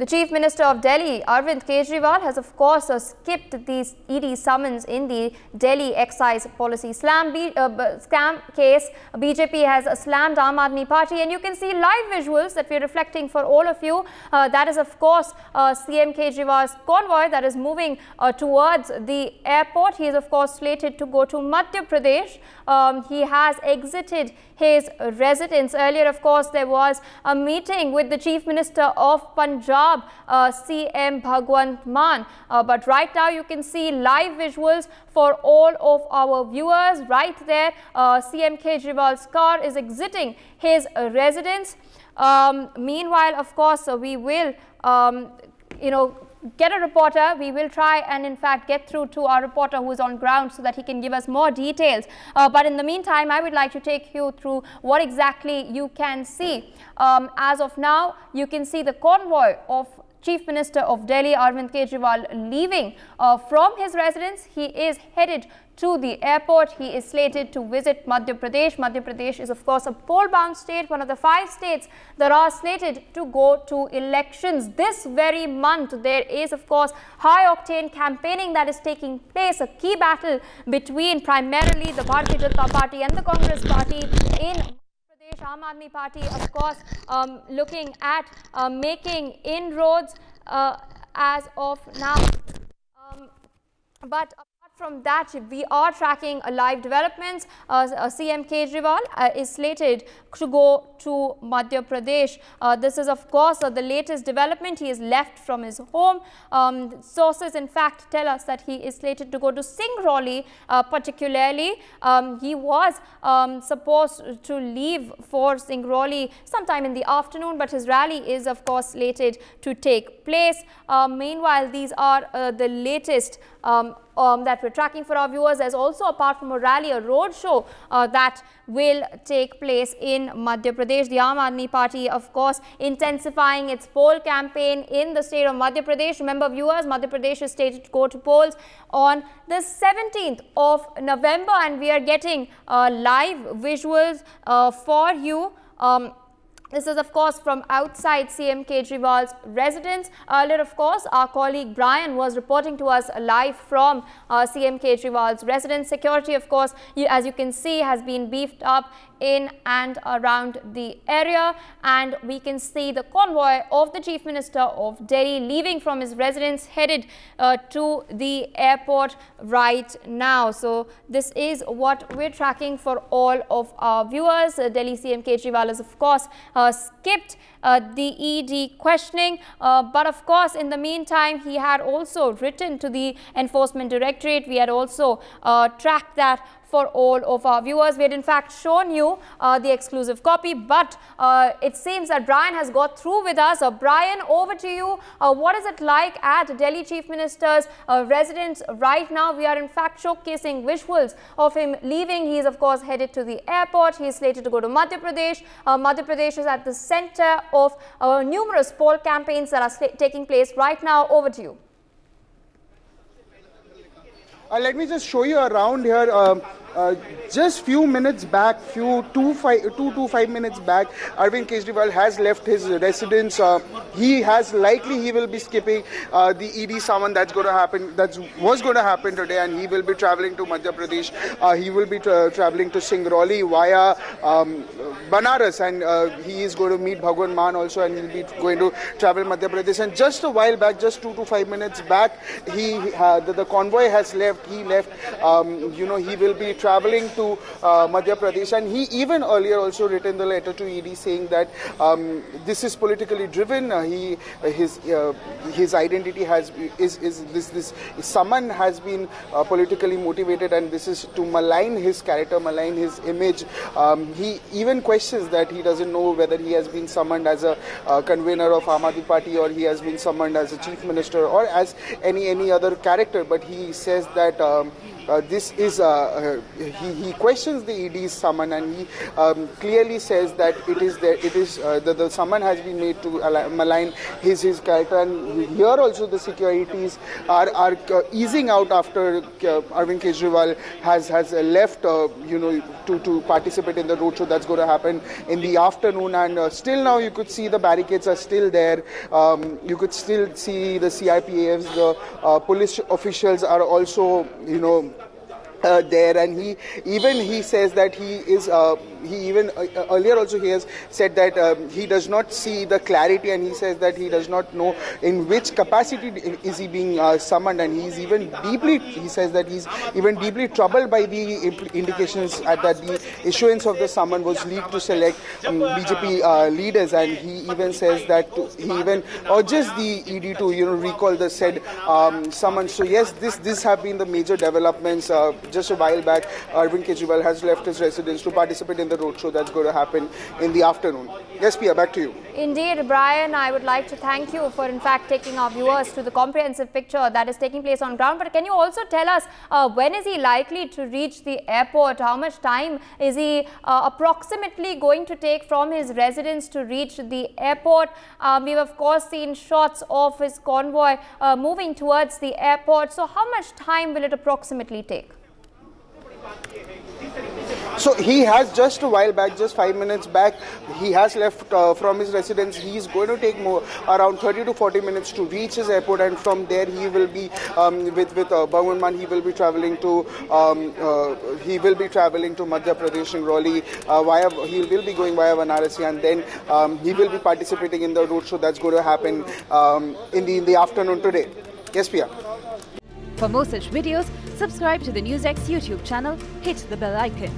The Chief Minister of Delhi, Arvind Kejriwal, has of course uh, skipped these ED summons in the Delhi excise policy slam uh, scam case. BJP has slammed Aam Party and you can see live visuals that we're reflecting for all of you. Uh, that is of course uh, CM Kejriwal's convoy that is moving uh, towards the airport. He is of course slated to go to Madhya Pradesh. Um, he has exited his residence. Earlier of course there was a meeting with the Chief Minister of Punjab Punjab, uh, CM Bhagwant Mann. Uh, but right now you can see live visuals for all of our viewers. Right there, uh, CM Kejriwal's car is exiting his residence. Um, meanwhile, of course, we will, um, you know, get a reporter. We will try and in fact get through to our reporter who is on ground so that he can give us more details. Uh, but in the meantime, I would like to take you through what exactly you can see. Um, as of now, you can see the convoy of Chief Minister of Delhi Arvind Kejriwal leaving uh, from his residence. He is headed to the airport. He is slated to visit Madhya Pradesh. Madhya Pradesh is of course a poll-bound state, one of the five states that are slated to go to elections this very month. There is of course high-octane campaigning that is taking place, a key battle between primarily the Bharatiya Janata Party and the Congress Party in Pradesh, Aam Aadmi Party, of course, um, looking at uh, making inroads uh, as of now. Um, but from that, we are tracking live developments. Uh, uh CM Kejriwal uh, is slated to go to Madhya Pradesh. Uh, this is, of course, the latest development. He is left from his home. Um, sources, in fact, tell us that he is slated to go to Singrauli, particularly. Um, he was um, supposed to leave for Singrauli sometime in the afternoon, but his rally is, of course, slated to take place. meanwhile, these are the latest um, that we're tracking for our viewers. There's also, apart from a rally, a road show uh, that will take place in Madhya Pradesh. The Aam Aadmi Party, of course, intensifying its poll campaign in the state of Madhya Pradesh. Remember, viewers, Madhya Pradesh is stated to go to polls on the 17th of November, and we are getting uh, live visuals uh, for you. Um, this is, of course, from outside CM Kejriwal's residence. Earlier, of course, our colleague Brian was reporting to us live from uh, CM Kejriwal's residence. Security, of course, you, as you can see, has been beefed up in and around the area and we can see the convoy of the Chief Minister of Delhi leaving from his residence headed uh, to the airport right now. So this is what we're tracking for all of our viewers. Uh, Delhi CM Kejriwal has of course uh, skipped uh, the ED questioning. Uh, but of course, in the meantime, he had also written to the Enforcement Directorate. We had also uh, tracked that for all of our viewers. We had in fact shown you uh, the exclusive copy, but uh, it seems that Brian has got through with us. Uh, Brian, over to you. Uh, what is it like at Delhi Chief Minister's uh, residence right now? We are in fact showcasing visuals of him leaving. He is of course headed to the airport. He is slated to go to Madhya Pradesh. Uh, Madhya Pradesh is at the center of numerous poll campaigns that are taking place right now. Over to you. Uh, let me just show you around here. Um, uh, just few minutes back, few two five two to five minutes back, Arvind Kejriwal has left his residence. Uh, he has likely he will be skipping uh, the ED summon that's going to happen. That was going to happen today, and he will be traveling to Madhya Pradesh. Uh, he will be tra traveling to Singrauli via um, Banaras, and uh, he is going to meet Bhagwant Mann also, and he'll be going to travel Madhya Pradesh. And just a while back, just two to five minutes back, he the, the, convoy has left. He left. Um, you know, he will be traveling to uh, Madhya Pradesh and he even earlier also written the letter to ED saying that um, this is politically driven. He his uh, his identity has is, is this this summon has been uh, politically motivated and this is to malign his character, malign his image. Um, he even questions that he doesn't know whether he has been summoned as a uh, convener of Aam Aadmi Party or he has been summoned as a chief minister or as any any other character. But he says that. Um, uh, this is uh, uh, he, he questions the ED's summon and he um, clearly says that it is there, it is the, the summon has been made to malign his his character and here also the securities are are uh, easing out after uh, Arvind Kejriwal has has left uh, you know to to participate in the roadshow that's going to happen in the afternoon. And still now you could see the barricades are still there. Um, you could still see the CRPFs the police officials are also you know uh, there and he even he says that he is uh, he even uh, uh, earlier also he has said that um, he does not see the clarity and he says that he does not know in which capacity is he being uh, summoned and he's even deeply he says that he's even deeply troubled by the indications at that the issuance of the summon was leaked to select um, BJP uh, leaders and he even says that he even urges the ED to you know recall the said um, summon so yes this this have been the major developments uh, just a while back Arvind Kejriwal has left his residence to participate in the roadshow that's going to happen in the afternoon. Yes, Pia, back to you. Indeed, Brian, I would like to thank you for, in fact, taking our viewers to the comprehensive picture that is taking place on ground. But can you also tell us uh, when is he likely to reach the airport? How much time is he uh, approximately going to take from his residence to reach the airport? Um, we've, of course, seen shots of his convoy uh, moving towards the airport. So how much time will it approximately take? So he has just a while back, just five minutes back, he has left uh, from his residence. He is going to take more around 30 to 40 minutes to reach his airport, and from there he will be um, with with uh, He will be traveling to um, uh, he will be traveling to Madhya Pradesh and Roli uh, via he will be going via Varanasi, and then um, he will be participating in the roadshow that's going to happen um, in the in the afternoon today. Yes, Pia. For more such videos, subscribe to the NewsX YouTube channel, hit the bell icon.